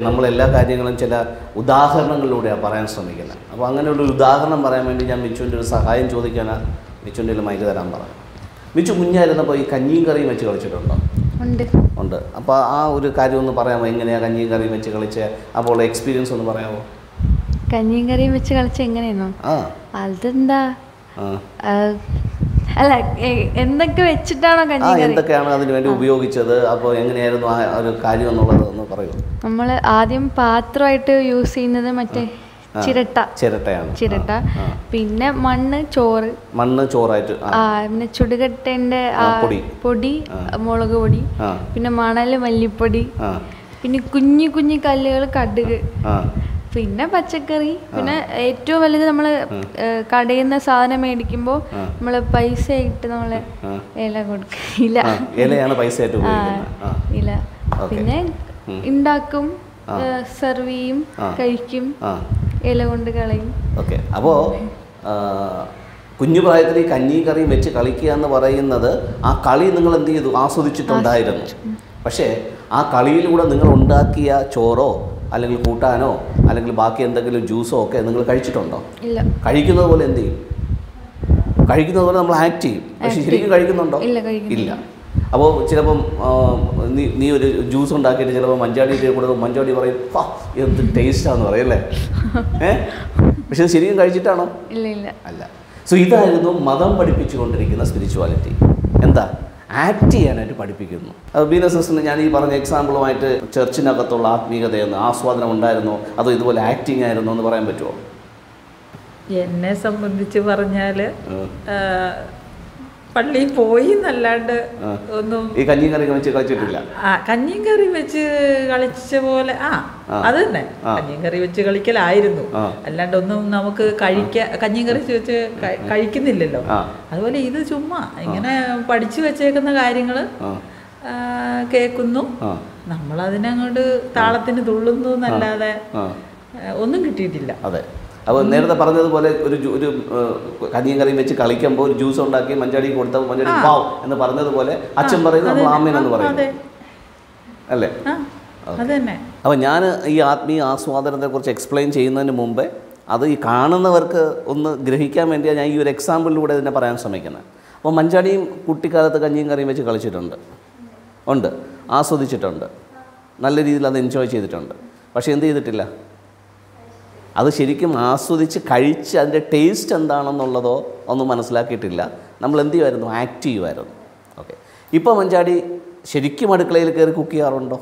നമ്മൾ എല്ലാ കാര്യങ്ങളും ചില ഉദാഹരണങ്ങളിലൂടെയാണ് പറയാൻ ശ്രമിക്കുന്നത്. അപ്പോൾ അങ്ങനെയുള്ള ഒരു ഉദാഹരണം പറയാൻ വേണ്ടി ഞാൻ മിച്ചുവിന്റെ ഒരു സഹായം ചോദിക്കാനാണ് മിച്ചുവിന്റെ ഒരു മൈക്ക് തരാൻ പറഞ്ഞു. മിച്ചു കുഞ്ഞായിരുന്നപ്പോൾ ഈ കഞ്ഞിയും കറിയും വെച്ച് കളിച്ചിട്ടുണ്ടോ? ഉണ്ട്. ഉണ്ട്. അപ്പോൾ ആ ഒരു കാര്യം ഒന്ന് പറയാമോ? എങ്ങനെയാണ് കഞ്ഞിയും കറിയും വെച്ച് കളിച്ച്? അപ്പോൾ എക്സ്പീരിയൻസ് ഒന്ന് പറയാമോ? കഞ്ഞിയും കറിയും വെച്ച് കളിച്ച് എങ്ങനെയാണോ ആ. അതെന്താ? അല്ല എന്തൊക്കെ വെച്ചിട്ടാണോ ആ എന്തൊക്കെയാണ് അതിന് വേണ്ടി ഉപയോഗിച്ചത്? അപ്പോൾ എങ്ങനെയായിരുന്നു ആ ഒരു കാര്യം എന്നുള്ളത് ഒന്ന് പറയൂ. നമ്മൾ ആദ്യം പാത്രമായിട്ട് യൂസ് ചെയ്യുന്നത് മറ്റേ ചിരട്ട. ചിരട്ടയാണ്. ചിരട്ട. പിന്നെ മണ്ണ് ചോറ്. മണ്ണ് ചോറായിട്ട് ആ. പിന്നെ ആ പൊടി. മുളക് പൊടി പിന്നെ മണൽ മല്ലിപ്പൊടി പിന്നെ കുഞ്ഞു കുഞ്ഞു കല്ലുകൾ കടുക്. പിന്നെ പച്ചക്കറി പിന്നെ ഏറ്റവും വലുത് നമ്മൾ കടയിൽ നിന്ന് സാധനം മേടിക്കുമ്പോൾ. നമ്മൾ പൈസ ഇട്ട് നമ്മൾ ഇല കൊടുക്കില്ല. ഇലയാണ് പൈസ ഇല. പിന്നെ. ഉണ്ടാക്കും സെർവ് ചെയ്യും കഴിക്കും ഇല കൊണ്ട് കളയും. ഓക്കെ. അപ്പോൾ കുഞ്ഞു പ്രായത്തിൽ ഈ കഞ്ഞി കറിയും വെച്ച് കളിക്കുക എന്ന് പറയുന്നത് ആ കളി നിങ്ങൾ എന്ത് ചെയ്തു? ആസ്വദിച്ചിട്ടുണ്ടായിരുന്നു. പക്ഷേ ആ കളിയിലൂടെ നിങ്ങൾ ഉണ്ടാക്കിയ ചോറോ അല്ലെങ്കിൽ കൂട്ടാനോ അല്ലെങ്കിൽ ബാക്കി എന്തെങ്കിലും ജ്യൂസോ ഒക്കെ നിങ്ങൾ കഴിച്ചിട്ടുണ്ടോ? ഇല്ല. കഴിക്കുന്നത് പോലെ എന്ത് ചെയ്യും? കഴിക്കുന്നത് പോലെ നമ്മൾ ആക്ട് ചെയ്യും. പക്ഷെ ശരിക്കും കഴിക്കുന്നുണ്ടോ? ഇല്ല. അപ്പോൾ ചിലപ്പം നീ നീ ഒരു ജ്യൂസ് ഉണ്ടാക്കിയിട്ട് ചിലപ്പോൾ മഞ്ചാടി കൊടുക്കും മഞ്ചാടി പറയും എന്ത് ടേസ്റ്റാന്ന് പറയും അല്ലേ? ഏ? പക്ഷെ ശരിക്കും കഴിച്ചിട്ടാണോ? ഇല്ല ഇല്ല. അല്ല. സോ ഇതായിരുന്നു മതം പഠിപ്പിച്ചുകൊണ്ടിരിക്കുന്ന സ്പിരിച്വാലിറ്റി എന്താ? ആക്ട് ചെയ്യാനായിട്ട് പഠിപ്പിക്കുന്നു അത് ബീന സിസ്റ്ററിന് ഞാൻ ഈ പറഞ്ഞ എക്സാമ്പിളുമായിട്ട് ചർച്ചിനകത്തുള്ള ആത്മീയതയെന്ന് ആസ്വാദനം ഉണ്ടായിരുന്നോ അതോ ഇതുപോലെ ആക്ടിങ് ആയിരുന്നോ എന്ന് പറയാൻ പറ്റുമോ എന്നെ സംബന്ധിച്ച് പറഞ്ഞാൽ. പള്ളിയിൽ പോയി എന്നല്ലാണ്ട് ഒന്നും ഈ കഞ്ഞിയും കറിയും വെച്ച് കളിച്ചിട്ടില്ല ആ കഞ്ഞിയും കറി വെച്ച് കളിച്ച പോലെ ആ. അത് തന്നെ. കഞ്ഞിയും കറി വെച്ച് കളിക്കലായിരുന്നു. അല്ലാണ്ട് ഒന്നും നമുക്ക് കഴിക്ക കഞ്ഞിയും കറി വെച്ച് കഴിക്കുന്നില്ലല്ലോ. അതുപോലെ ഇത് ചുമ്മാ ഇങ്ങനെ പഠിച്ചു വെച്ചേക്കുന്ന കേക്കുന്നു കേൾക്കുന്നു ആ നമ്മളതിനങ്ങോട്ട് താളത്തിന് തുള്ളുന്നു എന്നല്ലാതെ ഒന്നും കിട്ടിയിട്ടില്ല. അതെ. അപ്പോൾ നേരത്തെ പറഞ്ഞതുപോലെ ഒരു ഒരു കഞ്ഞിയും കറിയും വെച്ച് കളിക്കുമ്പോൾ ഒരു ജ്യൂസ് ഉണ്ടാക്കി മഞ്ചാടി കൊടുത്ത മഞ്ചാടി പാവ് എന്ന് പറഞ്ഞതുപോലെ അച്ഛൻ പറയുന്നത് നമ്മൾ അതെ പറയുന്നു. അല്ലേ? അതന്നെ അത് തന്നെ. അപ്പോൾ ഞാൻ ഈ ആത്മീയ ആസ്വാദനത്തെക്കുറിച്ച് എക്സ്പ്ലെയിൻ ചെയ്യുന്നതിന് മുമ്പേ അത് ഈ കാണുന്നവർക്ക് ഒന്ന് ഗ്രഹിക്കാൻ വേണ്ടിയാണ് ഞാൻ ഈ ഒരു എക്സാമ്പിളിലൂടെ ഇതിനെ പറയാൻ ശ്രമിക്കുന്നത് അപ്പോൾ മഞ്ചാടിയും കുട്ടിക്കാലത്ത് കഞ്ഞിയും കറിയും വെച്ച് കളിച്ചിട്ടുണ്ട്. ഉണ്ട്. ആസ്വദിച്ചിട്ടുണ്ട്. നല്ല രീതിയിൽ അത് എൻജോയ് ചെയ്തിട്ടുണ്ട്. പക്ഷേ എന്ത് ചെയ്തിട്ടില്ല? അത് ശരിക്കും ആസ്വദിച്ച് കഴിച്ച് അതിന്റെ ടേസ്റ്റ് എന്താണെന്നുള്ളതോ ഒന്നും മനസ്സിലാക്കിയിട്ടില്ല. നമ്മൾ എന്ത് ചെയ്യുമായിരുന്നു ആക്ട് ചെയ്യുമായിരുന്നു ഓക്കെ ഇപ്പോൾ മഞ്ചാടി ശരിക്കും അടുക്കളയിൽ കയറി കുക്ക് ചെയ്യാറുണ്ടോ?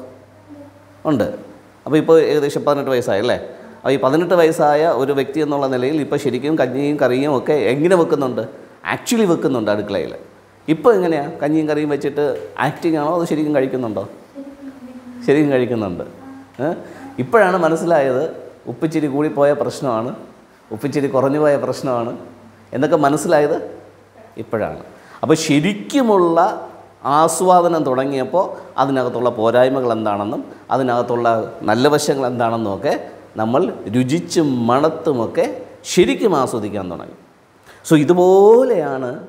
ഉണ്ട്. അപ്പോൾ ഇപ്പോൾ ഏകദേശം പതിനെട്ട് വയസ്സായല്ലേ അപ്പോൾ ഈ പതിനെട്ട് വയസ്സായ ഒരു വ്യക്തി എന്നുള്ള നിലയിൽ ഇപ്പോൾ ശരിക്കും കഞ്ഞിയും കറിയും ഒക്കെ എങ്ങനെ വെക്കുന്നുണ്ട്? ആക്ച്വലി വെക്കുന്നുണ്ട് അടുക്കളയിൽ. ഇപ്പോൾ എങ്ങനെയാണ് കഞ്ഞിയും കറിയും വെച്ചിട്ട് ആക്ടിങ് ആണോ അത് ശരിക്കും കഴിക്കുന്നുണ്ടോ? ശരിക്കും കഴിക്കുന്നുണ്ട്? ഇപ്പോഴാണ് മനസ്സിലായത് ഉപ്പിച്ചിരി കൂടിപ്പോയ പ്രശ്നമാണ് ഉപ്പിച്ചിരി കുറഞ്ഞു പോയ പ്രശ്നമാണ് എന്നൊക്കെ മനസ്സിലായത് ഇപ്പോഴാണ്. അപ്പോൾ ശരിക്കുമുള്ള ആസ്വാദനം തുടങ്ങിയപ്പോൾ അതിനകത്തുള്ള പോരായ്മകൾ എന്താണെന്നും അതിനകത്തുള്ള നല്ല വശങ്ങൾ എന്താണെന്നും ഒക്കെ നമ്മൾ രുചിച്ചും മണത്തുമൊക്കെ ശരിക്കും ആസ്വദിക്കാൻ തുടങ്ങി. സോ ഇതുപോലെയാണ്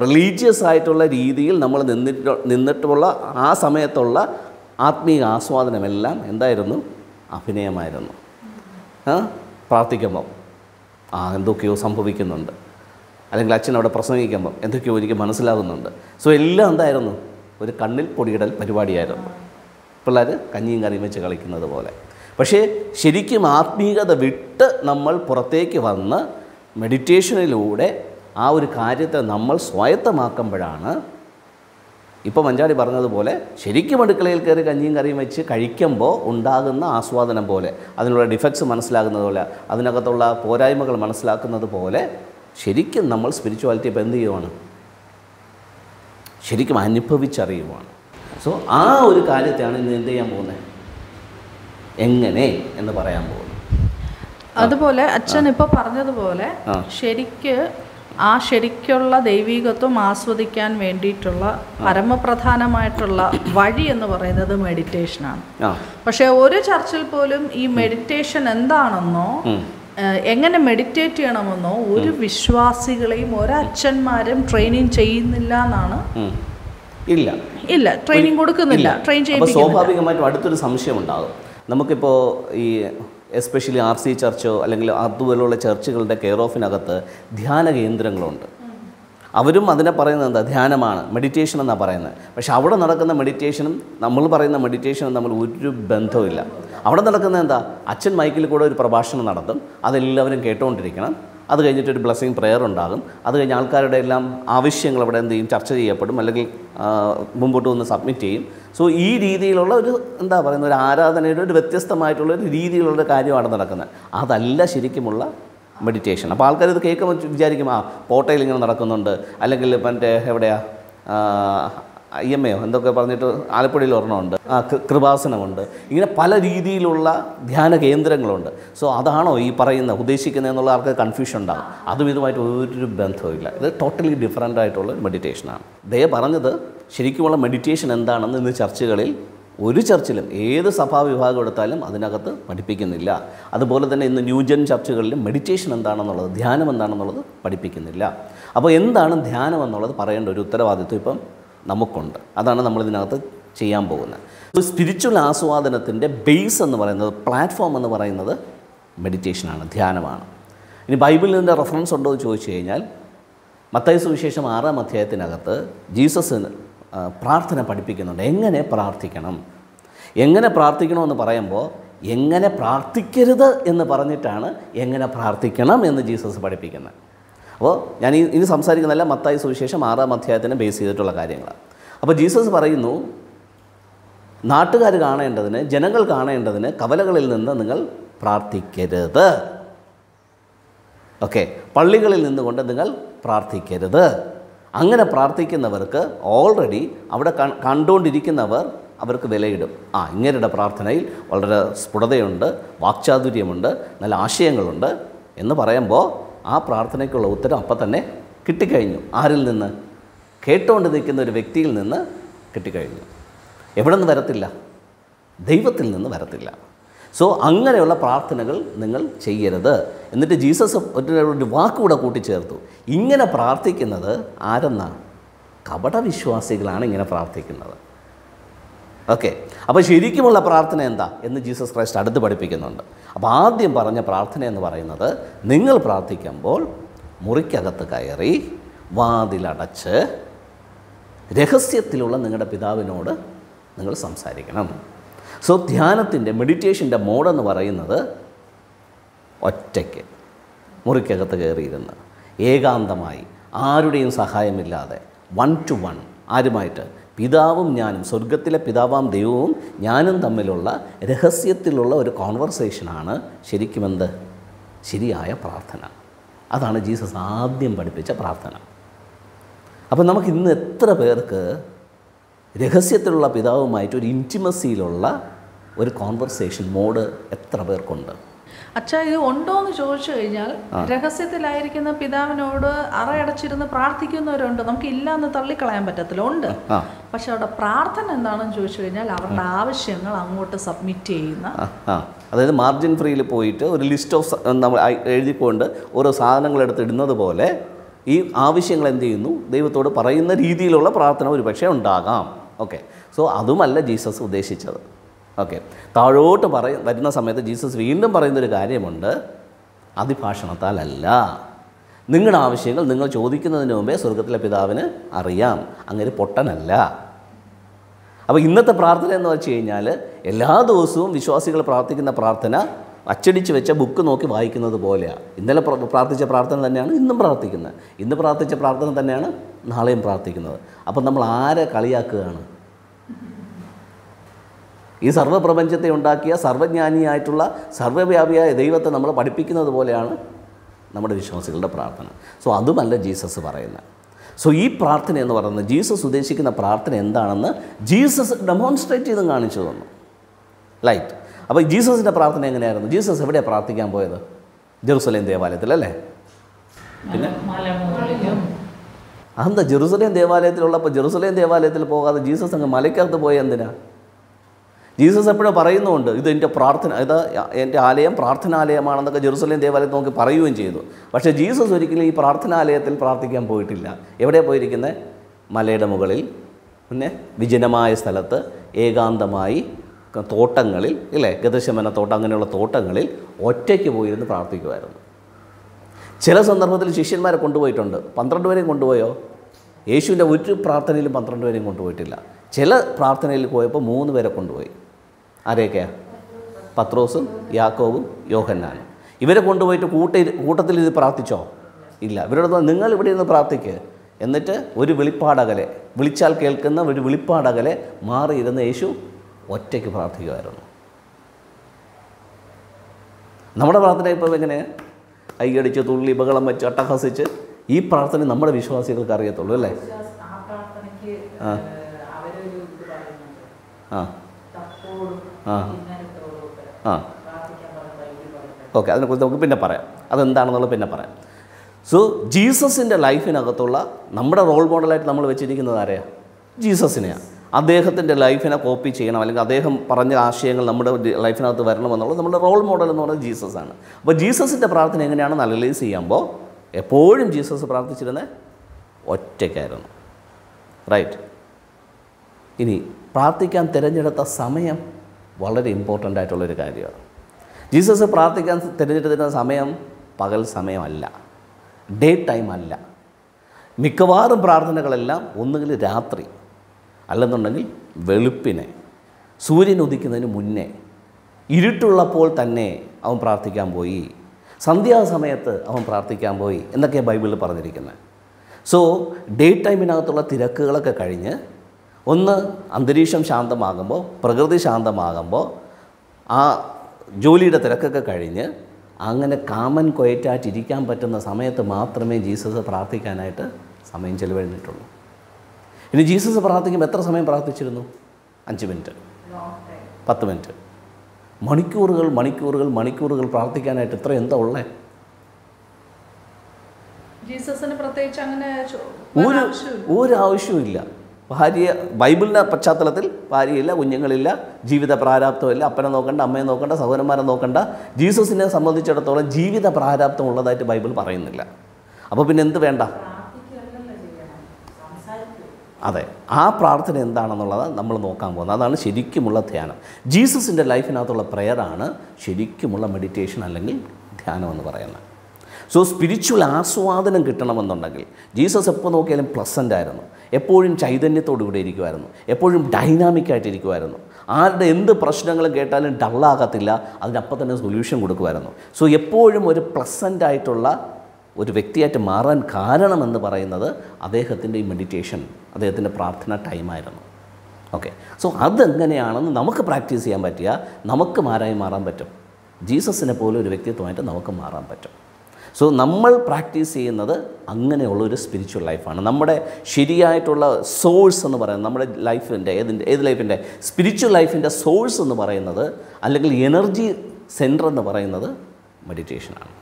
റിലീജിയസ് ആയിട്ടുള്ള രീതിയിൽ നമ്മൾ നിന്നിട്ട് നിന്നിട്ടുള്ള ആ സമയത്തുള്ള ആത്മീയ ആസ്വാദനമെല്ലാം എന്തായിരുന്നു? അഭിനയമായിരുന്നു. പ്രാർത്ഥിക്കുമ്പോൾ പ്രാർത്ഥിക്കുമ്പം. ആ എന്തൊക്കെയോ സംഭവിക്കുന്നുണ്ട്. അല്ലെങ്കിൽ അച്ഛൻ അവിടെ പ്രസംഗിക്കുമ്പം എന്തൊക്കെയോ എനിക്ക് മനസ്സിലാകുന്നുണ്ട്. സോ എല്ലാം എന്തായിരുന്നു? ഒരു കണ്ണിൽ പൊടിയിടൽ പരിപാടിയായിരുന്നു. പിള്ളേർ കഞ്ഞിയും കറിയും വെച്ച് കളിക്കുന്നത് പോലെ. പക്ഷേ ശരിക്കും ആത്മീയത വിട്ട് നമ്മൾ പുറത്തേക്ക് വന്ന് മെഡിറ്റേഷനിലൂടെ ആ ഒരു കാര്യത്തെ നമ്മൾ സ്വായത്തമാക്കുമ്പോഴാണ് ഇപ്പോൾ മഞ്ചാടി പറഞ്ഞതുപോലെ ശരിക്കും അടുക്കളയിൽ കയറി കഞ്ഞിയും കറിയും വെച്ച് കഴിക്കുമ്പോൾ ഉണ്ടാകുന്ന ആസ്വാദനം പോലെ അതിനുള്ള ഡിഫക്ട്സ് മനസ്സിലാകുന്നത് പോലെ അതിനകത്തുള്ള പോരായ്മകൾ മനസ്സിലാക്കുന്നത് പോലെ ശരിക്കും നമ്മൾ സ്പിരിച്വാലിറ്റി ഇപ്പോൾ എന്ത് ചെയ്യുവാണ്? ശരിക്കും അനുഭവിച്ചറിയുവാണ്. സോ ആ ഒരു കാര്യത്തെയാണ് ഇന്ന് എന്ത് ചെയ്യാൻ പോകുന്നത് എങ്ങനെ എന്ന് പറയാൻ പോകുന്നത് അതുപോലെ അച്ഛൻ ഇപ്പോൾ പറഞ്ഞതുപോലെ ശരിക്ക് ആ ശരിക്കുള്ള ദൈവീകത്വം ആസ്വദിക്കാൻ വേണ്ടിയിട്ടുള്ള പരമപ്രധാനമായിട്ടുള്ള വഴി എന്ന് പറയുന്നത് മെഡിറ്റേഷനാണ് പക്ഷേ ഒരു ചർച്ചിൽ പോലും ഈ മെഡിറ്റേഷൻ എന്താണെന്നോ എങ്ങനെ മെഡിറ്റേറ്റ് ചെയ്യണമെന്നോ ഒരു വിശ്വാസികളെയും ഒരച്ഛന്മാരും ട്രെയിനിങ് ചെയ്യുന്നില്ല എന്നാണ് ഇല്ല. ഇല്ല ട്രെയിനിങ് കൊടുക്കുന്നില്ല ട്രെയിൻ ചെയ്യുമ്പോൾ സ്വാഭാവികമായിട്ടും അടുത്തൊരു സംശയം ഉണ്ടാകും നമുക്കിപ്പോൾ ഈ എസ്പെഷ്യലി ആർ സി ചർച്ചോ അല്ലെങ്കിൽ അതുപോലുള്ള ചർച്ചുകളുടെ കെയർ ഓഫിനകത്ത് ധ്യാന കേന്ദ്രങ്ങളുണ്ട്. അവരും അതിനെ പറയുന്നത് എന്താ? ധ്യാനമാണ്. മെഡിറ്റേഷൻ എന്നാണ് പറയുന്നത്. പക്ഷെ അവിടെ നടക്കുന്ന മെഡിറ്റേഷനും നമ്മൾ പറയുന്ന മെഡിറ്റേഷനും നമ്മൾ ഒരു ബന്ധവുമില്ല. അവിടെ നടക്കുന്നത് എന്താ? അച്ഛൻ മൈക്കിൽ കൂടെ ഒരു പ്രഭാഷണം നടത്തും. അതെല്ലാവരും കേട്ടുകൊണ്ടിരിക്കണം അത് കഴിഞ്ഞിട്ട് ഒരു ബ്ലെസ്സിങ് പ്രെയർ ഉണ്ടാകും. അത് കഴിഞ്ഞ് ആൾക്കാരുടെ എല്ലാം ആവശ്യങ്ങൾ അവിടെ എന്ത് ചെയ്യും? ചർച്ച ചെയ്യപ്പെടും. അല്ലെങ്കിൽ മുമ്പോട്ട് വന്ന് സബ്മിറ്റ് ചെയ്യും. സോ ഈ രീതിയിലുള്ള ഒരു എന്താ പറയുന്ന ഒരു ആരാധനയുടെ ഒരു വ്യത്യസ്തമായിട്ടുള്ള ഒരു രീതിയിലുള്ള കാര്യമാണ് നടക്കുന്നത്. അതല്ല ശരിക്കുമുള്ള മെഡിറ്റേഷൻ അപ്പോൾ ആൾക്കാർ ഇത് കേൾക്കുമ്പോൾ വിചാരിക്കും ആ പോട്ടയിൽ ഇങ്ങനെ നടക്കുന്നുണ്ട്. അല്ലെങ്കിൽ മറ്റേ എവിടെയാ? ഐ എം എയോ എന്തൊക്കെ പറഞ്ഞിട്ട് ആലപ്പുഴയിൽ ഒരെണ്ണമുണ്ട്. കൃപാസനമുണ്ട്. ഇങ്ങനെ പല രീതിയിലുള്ള ധ്യാന കേന്ദ്രങ്ങളുണ്ട്. സോ അതാണോ ഈ പറയുന്ന ഉദ്ദേശിക്കുന്നത് എന്നുള്ള ആൾക്ക് കൺഫ്യൂഷൻ ഉണ്ടാകും അതും ഇതുമായിട്ട് ഒരു ബന്ധവുമില്ല. ഇത് ടോട്ടലി ഡിഫറന്റ് ആയിട്ടുള്ള മെഡിറ്റേഷനാണ് ദയ പറഞ്ഞത് ശരിക്കുമുള്ള മെഡിറ്റേഷൻ എന്താണെന്ന് ഇന്ന് ചർച്ചകളിൽ ഒരു ചർച്ചിലും ഏത് സഭാ വിഭാഗം എടുത്താലും അതിനകത്ത് പഠിപ്പിക്കുന്നില്ല. അതുപോലെ തന്നെ ഇന്ന് ന്യൂജൻ ചർച്ചുകളിലും മെഡിറ്റേഷൻ എന്താണെന്നുള്ളത് ധ്യാനം എന്താണെന്നുള്ളത് പഠിപ്പിക്കുന്നില്ല. അപ്പോൾ എന്താണ് ധ്യാനം എന്നുള്ളത് പറയേണ്ട ഒരു ഉത്തരവാദിത്വം ഇപ്പം നമുക്കുണ്ട്. അതാണ് നമ്മളിതിനകത്ത് ചെയ്യാൻ പോകുന്നത്. സ്പിരിച്വൽ ആസ്വാദനത്തിന്റെ ബേസ് എന്ന് പറയുന്നത് പ്ലാറ്റ്ഫോം എന്ന് പറയുന്നത് മെഡിറ്റേഷനാണ് ധ്യാനമാണ്. ഇനി ബൈബിളിൽ ഇതിന്റെ റെഫറൻസ് ഉണ്ടോ എന്ന് ചോദിച്ചു കഴിഞ്ഞാൽ മത്തായ സുവിശേഷം ആറാം അധ്യായത്തിനകത്ത് ജീസസ് പ്രാർത്ഥന പഠിപ്പിക്കുന്നുണ്ട്. എങ്ങനെ പ്രാർത്ഥിക്കണം? എങ്ങനെ പ്രാർത്ഥിക്കണമെന്ന് പറയുമ്പോൾ എങ്ങനെ പ്രാർത്ഥിക്കരുത് എന്ന് പറഞ്ഞിട്ടാണ് എങ്ങനെ പ്രാർത്ഥിക്കണം എന്ന് ജീസസ് പഠിപ്പിക്കുന്നത്. അപ്പോൾ ഞാൻ ഇനി സംസാരിക്കുന്നതല്ല മത്തായി സുവിശേഷം ആറാം അധ്യായത്തിനെ ബേസ് ചെയ്തിട്ടുള്ള കാര്യങ്ങളാണ്. അപ്പോൾ ജീസസ് പറയുന്നു നാട്ടുകാർ കാണേണ്ടതിന് ജനങ്ങൾ കാണേണ്ടതിന് കവലകളിൽ നിന്ന് നിങ്ങൾ പ്രാർത്ഥിക്കരുത്. ഓക്കെ പള്ളികളിൽ നിന്നുകൊണ്ട് നിങ്ങൾ പ്രാർത്ഥിക്കരുത്. അങ്ങനെ പ്രാർത്ഥിക്കുന്നവർക്ക് ഓൾറെഡി അവിടെ കണ്ടുകൊണ്ടിരിക്കുന്നവർ അവർക്ക് വിലയിടും. ആ ഇങ്ങനെയുടെ പ്രാർത്ഥനയിൽ വളരെ സ്ഫുടതയുണ്ട് വാക്ചാതുര്യമുണ്ട് നല്ല ആശയങ്ങളുണ്ട് എന്ന് പറയുമ്പോൾ ആ പ്രാർത്ഥനയ്ക്കുള്ള ഉത്തരം അപ്പം തന്നെ കിട്ടിക്കഴിഞ്ഞു. ആരിൽ നിന്ന്? കേട്ടുകൊണ്ട് നിൽക്കുന്ന ഒരു വ്യക്തിയിൽ നിന്ന് കിട്ടിക്കഴിഞ്ഞു. എവിടെ നിന്ന് വരത്തില്ല? ദൈവത്തിൽ നിന്ന് വരത്തില്ല. സോ അങ്ങനെയുള്ള പ്രാർത്ഥനകൾ നിങ്ങൾ ചെയ്യരുത്. എന്നിട്ട് ജീസസ് ഒരു വാക്കുകൂടെ കൂട്ടിച്ചേർത്തു. ഇങ്ങനെ പ്രാർത്ഥിക്കുന്നത് ആരെന്നാണ്? കപടവിശ്വാസികളാണ് ഇങ്ങനെ പ്രാർത്ഥിക്കുന്നത്. ഓക്കെ. അപ്പോൾ ശരിക്കുമുള്ള പ്രാർത്ഥന എന്താ എന്ന് ജീസസ് ക്രൈസ്റ്റ് അടുത്ത് പഠിപ്പിക്കുന്നുണ്ട്. അപ്പോൾ ആദ്യം പറഞ്ഞ പ്രാർത്ഥന എന്ന് പറയുന്നത് നിങ്ങൾ പ്രാർത്ഥിക്കുമ്പോൾ മുറിക്കകത്ത് കയറി വാതിലടച്ച് രഹസ്യത്തിലുള്ള നിങ്ങളുടെ പിതാവിനോട് നിങ്ങൾ സംസാരിക്കണം. സോ ധ്യാനത്തിന്റെ മെഡിറ്റേഷന്റെ മോഡെന്ന് പറയുന്നത് ഒറ്റയ്ക്ക് മുറിക്കകത്ത് കയറിയിരുന്ന് ഏകാന്തമായി ആരുടെയും സഹായമില്ലാതെ വൺ ടു വൺ ആരുമായിട്ട് പിതാവും ഞാനും സ്വർഗത്തിലെ പിതാവാം ദൈവവും ഞാനും തമ്മിലുള്ള രഹസ്യത്തിലുള്ള ഒരു കോൺവെർസേഷനാണ് ശരിക്കും എന്ത് ശരിയായ പ്രാർത്ഥന. അതാണ് ജീസസ് ആദ്യം പഠിപ്പിച്ച പ്രാർത്ഥന. അപ്പം നമുക്ക് ഇന്ന് എത്ര പേർക്ക് രഹസ്യത്തിലുള്ള പിതാവുമായിട്ട് ഒരു ഇന്റിമസിയിലുള്ള ഒരു കോൺവെർസേഷൻ മോഡ് എത്ര പേർക്കുണ്ട്? അച്ഛാ ഇത് ഉണ്ടോ എന്ന് ചോദിച്ചു കഴിഞ്ഞാൽ രഹസ്യത്തിലായിരിക്കുന്ന പിതാവിനോട് അറയടച്ചിരുന്ന് പ്രാർത്ഥിക്കുന്നവരുണ്ട്. നമുക്ക് ഇല്ല എന്ന് തള്ളിക്കളയാൻ പറ്റത്തില്ല. ഉണ്ട്. പക്ഷെ അവിടെ പ്രാർത്ഥന എന്താണെന്ന് ചോദിച്ചു കഴിഞ്ഞാൽ അവരുടെ ആവശ്യങ്ങൾ അങ്ങോട്ട് സബ്മിറ്റ് ചെയ്യുന്ന അതായത് മാർജിൻ ഫ്രീയിൽ പോയിട്ട് ഒരു ലിസ്റ്റ് ഓഫ് നമ്മൾ എഴുതിക്കൊണ്ട് ഓരോ സാധനങ്ങൾ എടുത്തിടുന്നത് പോലെ ഈ ആവശ്യങ്ങൾ എന്ത് ചെയ്യുന്നു? ദൈവത്തോട് പറയുന്ന രീതിയിലുള്ള പ്രാർത്ഥന ഒരു പക്ഷേ ഉണ്ടാകാം. ഓക്കെ. സോ അതുമല്ല ജീസസ് ഉദ്ദേശിച്ചത്. ഓക്കെ താഴോട്ട് പറയ വരുന്ന സമയത്ത് ജീസസ് വീണ്ടും പറയുന്നൊരു കാര്യമുണ്ട്. അതിഭാഷണത്താലല്ല. നിങ്ങളുടെ ആവശ്യങ്ങൾ നിങ്ങൾ ചോദിക്കുന്നതിന് മുമ്പേ സ്വർഗത്തിലെ പിതാവിന് അറിയാം. അങ്ങനെ പൊട്ടനല്ല. അപ്പോൾ ഇന്നത്തെ പ്രാർത്ഥന എന്ന് വെച്ച് കഴിഞ്ഞാൽ എല്ലാ ദിവസവും വിശ്വാസികൾ പ്രാർത്ഥിക്കുന്ന പ്രാർത്ഥന അച്ചടിച്ച് വെച്ച ബുക്ക് നോക്കി വായിക്കുന്നത് പോലെയാണ് ഇന്നലെ പ്രാർത്ഥിച്ച പ്രാർത്ഥന തന്നെയാണ് ഇന്നും പ്രാർത്ഥിക്കുന്നത്. ഇന്ന് പ്രാർത്ഥിച്ച പ്രാർത്ഥന തന്നെയാണ് നാളെയും പ്രാർത്ഥിക്കുന്നത്. അപ്പം നമ്മൾ ആരെ കളിയാക്കുകയാണ്? ഈ സർവപ്രപഞ്ചത്തെ ഉണ്ടാക്കിയ സർവജ്ഞാനിയായിട്ടുള്ള സർവവ്യാപിയായ ദൈവത്തെ നമ്മൾ പഠിപ്പിക്കുന്നത് പോലെയാണ് നമ്മുടെ വിശ്വാസികളുടെ പ്രാർത്ഥന. സോ അതുമല്ല ജീസസ് പറയുന്നത്. സോ ഈ പ്രാർത്ഥന എന്ന് പറയുന്നത് ജീസസ് ഉദ്ദേശിക്കുന്ന പ്രാർത്ഥന എന്താണെന്ന് ജീസസ് ഡെമോൺസ്ട്രേറ്റ് ചെയ്തും കാണിച്ചു തന്നു. ലൈറ്റ് അപ്പോൾ ജീസസിന്റെ പ്രാർത്ഥന എങ്ങനെയായിരുന്നു? ജീസസ് എവിടെയാണ് പ്രാർത്ഥിക്കാൻ പോയത്? ജെറുസലേം ദേവാലയത്തിൽ അല്ലേ പിന്നെ? അതെന്താ? ജെറുസലേം ദേവാലയത്തിലുള്ളപ്പോൾ ജെറുസലേം ദേവാലയത്തിൽ പോകാതെ ജീസസ് അങ്ങ് മലയ്ക്കകത്ത് പോയ എന്തിനാ? ജീസസ് എപ്പോഴും പറയുന്നുണ്ട് ഇത് എന്റെ പ്രാർത്ഥന ഇത് എന്റെ ആലയം പ്രാർത്ഥനാലയമാണെന്നൊക്കെ ജെറുസലേം ദേവാലയത്തിൽ നോക്കി പറയുകയും ചെയ്തു. പക്ഷേ ജീസസ് ഒരിക്കലും ഈ പ്രാർത്ഥനാലയത്തിൽ പ്രാർത്ഥിക്കാൻ പോയിട്ടില്ല. എവിടെ പോയിരിക്കുന്നത് മലയുടെ മുകളിൽ പിന്നെ വിജനമായ സ്ഥലത്ത് ഏകാന്തമായി തോട്ടങ്ങളിൽ ഇല്ലേ? ഗതശമന തോട്ടം അങ്ങനെയുള്ള തോട്ടങ്ങളിൽ ഒറ്റയ്ക്ക് പോയിരുന്ന് പ്രാർത്ഥിക്കുമായിരുന്നു. ചില സന്ദർഭത്തിൽ ശിഷ്യന്മാരെ കൊണ്ടുപോയിട്ടുണ്ട്. പന്ത്രണ്ട് പേരെയും കൊണ്ടുപോയോ? യേശുവിന്റെ ഒരു പ്രാർത്ഥനയിലും പന്ത്രണ്ട് പേരെയും കൊണ്ടുപോയിട്ടില്ല. ചില പ്രാർത്ഥനയിൽ പോയപ്പോൾ മൂന്ന് പേരെ കൊണ്ടുപോയി. ആരെയൊക്കെയാണ് പത്രോസും യാക്കോവും യോഹന്നാനും. ഇവരെ കൊണ്ടുപോയിട്ട് കൂട്ട കൂട്ടത്തിൽ ഇത് പ്രാർത്ഥിച്ചോ? ഇല്ല. ഇവരോട് നിങ്ങൾ ഇവിടെ ഇരുന്ന് പ്രാർത്ഥിക്കുക എന്നിട്ട് ഒരു വെളിപ്പാടകലെ വിളിച്ചാൽ കേൾക്കുന്ന ഒരു വെളിപ്പാടകലെ മാറിയിരുന്ന യേശു ഒറ്റയ്ക്ക് പ്രാർത്ഥിക്കുമായിരുന്നു. നമ്മുടെ പ്രാർത്ഥന ഇപ്പോൾ എങ്ങനെ? കൈയടിച്ച് തുള്ളി ബഹളം വെച്ച് അട്ടഹസിച്ച് ഈ പ്രാർത്ഥന നമ്മുടെ വിശ്വാസികൾക്ക് അറിയത്തുള്ളൂ അല്ലേ? ആ ആ. ആ. ആ. ഓക്കെ അതിനെക്കുറിച്ച് നമുക്ക് പിന്നെ പറയാം. അതെന്താണെന്നുള്ളത് പിന്നെ പറയാം. സോ ജീസസിന്റെ ലൈഫിനകത്തുള്ള നമ്മുടെ റോൾ മോഡലായിട്ട് നമ്മൾ വെച്ചിരിക്കുന്നത് ആരെയാണ് ജീസസിനെയാണ് അദ്ദേഹത്തിന്റെ ലൈഫിനെ കോപ്പി ചെയ്യണം അല്ലെങ്കിൽ അദ്ദേഹം പറഞ്ഞ ആശയങ്ങൾ നമ്മുടെ ലൈഫിനകത്ത് വരണമെന്നുള്ളത് നമ്മുടെ റോൾ മോഡൽ എന്ന് പറയുന്നത് ജീസസാണ്. അപ്പോൾ ജീസസിന്റെ പ്രാർത്ഥന എങ്ങനെയാണെന്ന് അനലൈസ് ചെയ്യുമ്പോൾ എപ്പോഴും ജീസസ് പ്രാർത്ഥിച്ചിരുന്നത് ഒറ്റയ്ക്കായിരുന്നു. റൈറ്റ് ഇനി പ്രാർത്ഥിക്കാൻ തിരഞ്ഞെടുത്ത സമയം വളരെ ഇമ്പോർട്ടന്റ് ആയിട്ടുള്ളൊരു കാര്യമാണ്. ജീസസ് പ്രാർത്ഥിക്കാൻ തിരഞ്ഞെടുത്തിരുന്ന സമയം പകൽ സമയമല്ല. ഡേ ടൈം അല്ല. മിക്കവാറും പ്രാർത്ഥനകളെല്ലാം ഒന്നുകിൽ രാത്രി അല്ലെന്നുണ്ടെങ്കിൽ വെളുപ്പിനെ സൂര്യൻ ഉദിക്കുന്നതിന് മുന്നേ ഇരുട്ടുള്ളപ്പോൾ തന്നെ അവൻ പ്രാർത്ഥിക്കാൻ പോയി. സന്ധ്യാസമയത്ത് അവൻ പ്രാർത്ഥിക്കാൻ പോയി എന്നൊക്കെ ബൈബിളിൽ പറഞ്ഞിരിക്കുന്നത് സോ ഡേ ടൈമിനകത്തുള്ള തിരക്കുകളൊക്കെ കഴിഞ്ഞ് ഒന്ന് അന്തരീക്ഷം ശാന്തമാകുമ്പോൾ പ്രകൃതി ശാന്തമാകുമ്പോൾ ആ ജോലിയുടെ തിരക്കൊക്കെ കഴിഞ്ഞ് അങ്ങനെ കാമൻ കൊയറ്റാറ്റിരിക്കാൻ ഇരിക്കാൻ പറ്റുന്ന സമയത്ത് മാത്രമേ ജീസസ് പ്രാർത്ഥിക്കാനായിട്ട് സമയം ചെലവഴിഞ്ഞിട്ടുള്ളൂ. ഇനി ജീസസ് പ്രാർത്ഥിക്കുമ്പോൾ എത്ര സമയം പ്രാർത്ഥിച്ചിരുന്നു? അഞ്ച് മിനിറ്റ്. പത്ത് മിനിറ്റ്. മണിക്കൂറുകൾ മണിക്കൂറുകൾ മണിക്കൂറുകൾ പ്രാർത്ഥിക്കാനായിട്ട് ഇത്ര എന്താ ഉള്ളേ? ജീസസിന് പ്രത്യേകിച്ച് അങ്ങനെ ഒരു ഒരു ആവശ്യവുമില്ല. ഭാര്യ ബൈബിളിന്റെ പശ്ചാത്തലത്തിൽ ഭാര്യയില്ല കുഞ്ഞുങ്ങളില്ല ജീവിത പ്രാരാബ്ധമില്ല അപ്പനെ നോക്കണ്ട അമ്മയെ നോക്കണ്ട സഹോദരന്മാരെ നോക്കണ്ട ജീസസിനെ സംബന്ധിച്ചിടത്തോളം ജീവിത പ്രാരാബ്ധം ഉള്ളതായിട്ട് ബൈബിൾ പറയുന്നില്ല. അപ്പോൾ പിന്നെ എന്ത് വേണ്ട? അതെ ആ പ്രാർത്ഥന എന്താണെന്നുള്ളത് നമ്മൾ നോക്കാൻ പോകുന്നത്. അതാണ് ശരിക്കുമുള്ള ധ്യാനം. ജീസസിന്റെ ലൈഫിനകത്തുള്ള പ്രെയറാണ് ശരിക്കുമുള്ള മെഡിറ്റേഷൻ അല്ലെങ്കിൽ ധ്യാനം എന്ന് പറയുന്നത്. സോ സ്പിരിച്വൽ ആസ്വാദനം കിട്ടണമെന്നുണ്ടെങ്കിൽ ജീസസ് എപ്പോൾ നോക്കിയാലും പ്ലസന്റ് ആയിരുന്നു. എപ്പോഴും ചൈതന്യത്തോടു കൂടെ ഇരിക്കുമായിരുന്നു എപ്പോഴും ഡൈനാമിക്കായിട്ടിരിക്കുമായിരുന്നു ആരുടെ എന്ത് പ്രശ്നങ്ങളും കേട്ടാലും ഡള്ളാകത്തില്ല അതിനപ്പം തന്നെ സൊല്യൂഷൻ കൊടുക്കുമായിരുന്നു സോ എപ്പോഴും ഒരു പ്ലസന്റ് ആയിട്ടുള്ള ഒരു വ്യക്തിയായിട്ട് മാറാൻ കാരണമെന്ന് പറയുന്നത് അദ്ദേഹത്തിന്റെ ഈ മെഡിറ്റേഷൻ അദ്ദേഹത്തിന്റെ പ്രാർത്ഥന ടൈമായിരുന്നു ഓക്കെ സോ അതെങ്ങനെയാണെന്ന് നമുക്ക് പ്രാക്ടീസ് ചെയ്യാൻ പറ്റിയ നമുക്ക് മാറായി മാറാൻ പറ്റും? ജീസസിനെ പോലെ ഒരു വ്യക്തിത്വമായിട്ട് നമുക്ക് മാറാൻ പറ്റും. സോ നമ്മൾ പ്രാക്ടീസ് ചെയ്യുന്നത് അങ്ങനെയുള്ളൊരു സ്പിരിച്വൽ ലൈഫാണ് നമ്മുടെ ശരിയായിട്ടുള്ള സോഴ്സ് എന്ന് പറയുന്നത് നമ്മുടെ ലൈഫിന്റെ ഏതിന്റെ ഏത് ലൈഫിന്റെ സ്പിരിച്വൽ ലൈഫിന്റെ സോഴ്സ് എന്ന് പറയുന്നത് അല്ലെങ്കിൽ എനർജി സെന്റർ എന്ന് പറയുന്നത് മെഡിറ്റേഷനാണ്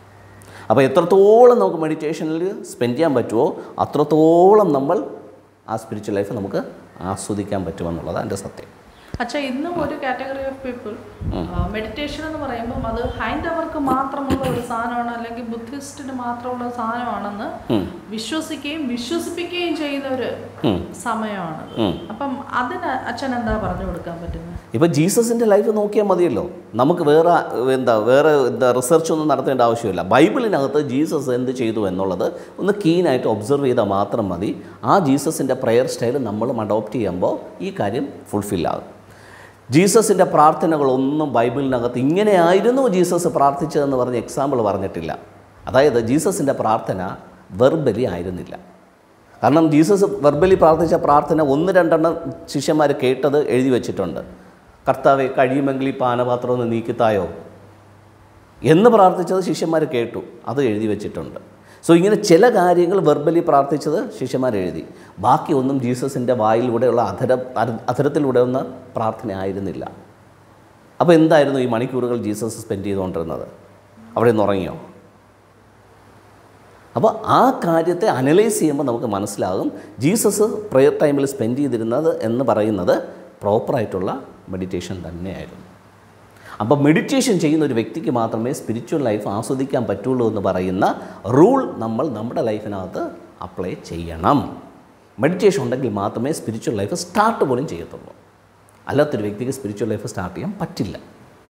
അപ്പോൾ എത്രത്തോളം നമുക്ക് മെഡിറ്റേഷനിൽ സ്പെൻഡ് ചെയ്യാൻ പറ്റുമോ അത്രത്തോളം നമ്മൾ ആ സ്പിരിച്വൽ ലൈഫ് നമുക്ക് ആസ്വദിക്കാൻ പറ്റുമെന്നുള്ളതാണ് എന്റെ സത്യം. അച്ഛാ ഇന്നും ഒരു കാറ്റഗറി ഓഫ് പീപ്പിൾ മെഡിറ്റേഷൻ എന്ന് പറയുമ്പോൾ അത് ഹൈന്ദവർക്ക് മാത്രമുള്ള ഒരു സാധനമാണ് അല്ലെങ്കിൽ ബുദ്ധിസ്റ്റിന് മാത്രമുള്ള സാധനമാണെന്ന് വിശ്വസിക്കുകയും വിശ്വസിപ്പിക്കുകയും ചെയ്യുന്ന ഒരു സമയമാണ് അപ്പം അതിന് അച്ഛൻ എന്താ പറഞ്ഞു കൊടുക്കാൻ പറ്റുന്നത്? ഇപ്പം ജീസസിന്റെ ലൈഫ് നോക്കിയാൽ മതിയല്ലോ. നമുക്ക് വേറെ എന്താ വേറെ എന്താ റിസർച്ച് ഒന്നും നടത്തേണ്ട ആവശ്യമില്ല. ബൈബിളിനകത്ത് ജീസസ് എന്ത് ചെയ്തു എന്നുള്ളത് ഒന്ന് കീനായിട്ട് ഒബ്സർവ് ചെയ്താൽ മാത്രം മതി. ആ ജീസസിന്റെ പ്രെയർ സ്റ്റൈൽ നമ്മളും അഡോപ്റ്റ് ചെയ്യുമ്പോൾ ഈ കാര്യം ഫുൾഫിൽ ആകും. ജീസസിന്റെ പ്രാർത്ഥനകളൊന്നും ബൈബിളിനകത്ത് ഇങ്ങനെയായിരുന്നു ജീസസ് പ്രാർത്ഥിച്ചതെന്ന് പറഞ്ഞ് എക്സാമ്പിൾ പറഞ്ഞിട്ടില്ല. അതായത് ജീസസിന്റെ പ്രാർത്ഥന വെർബലി ആയിരുന്നില്ല. കാരണം ജീസസ് വെർബലി പ്രാർത്ഥിച്ച പ്രാർത്ഥന ഒന്ന് രണ്ടെണ്ണം ശിഷ്യന്മാർ കേട്ടത് എഴുതി വെച്ചിട്ടുണ്ട്. കർത്താവെ കഴിയുമെങ്കിൽ ഈ പാനപാത്രം ഒന്ന് നീക്കിത്തായോ? എന്ന് പ്രാർത്ഥിച്ചത് ശിഷ്യന്മാർ കേട്ടു. അത് എഴുതി വെച്ചിട്ടുണ്ട്. സോ ഇങ്ങനെ ചില കാര്യങ്ങൾ വെർബലി പ്രാർത്ഥിച്ചത് ശിഷ്യന്മാർ എഴുതി. ബാക്കി ഒന്നും ജീസസിന്റെ വായിലൂടെയുള്ള അധര അധരത്തിലൂടെ ഒന്ന് പ്രാർത്ഥന ആയിരുന്നില്ല അപ്പോൾ എന്തായിരുന്നു ഈ മണിക്കൂറുകൾ ജീസസ് സ്പെൻഡ് ചെയ്തുകൊണ്ടിരുന്നത്? അവിടെ നിന്ന് ഉറങ്ങിയോ? അപ്പോൾ ആ കാര്യത്തെ അനലൈസ് ചെയ്യുമ്പോൾ നമുക്ക് മനസ്സിലാകും ജീസസ് പ്രയർ ടൈമിൽ സ്പെൻഡ് ചെയ്തിരുന്നത് എന്ന് പറയുന്നത് പ്രോപ്പറായിട്ടുള്ള മെഡിറ്റേഷൻ തന്നെയായിരുന്നു. അപ്പോൾ മെഡിറ്റേഷൻ ചെയ്യുന്ന ഒരു വ്യക്തിക്ക് മാത്രമേ സ്പിരിച്വൽ ലൈഫ് ആസ്വദിക്കാൻ പറ്റുള്ളൂ എന്ന് പറയുന്ന റൂൾ നമ്മൾ നമ്മുടെ ലൈഫിനകത്ത് അപ്ലൈ ചെയ്യണം. മെഡിറ്റേഷൻ ഉണ്ടെങ്കിൽ മാത്രമേ സ്പിരിച്വൽ ലൈഫ് സ്റ്റാർട്ട് പോലും ചെയ്യത്തുള്ളൂ. അല്ലാത്തൊരു വ്യക്തിക്ക് സ്പിരിച്വൽ ലൈഫ് സ്റ്റാർട്ട് ചെയ്യാൻ പറ്റില്ല.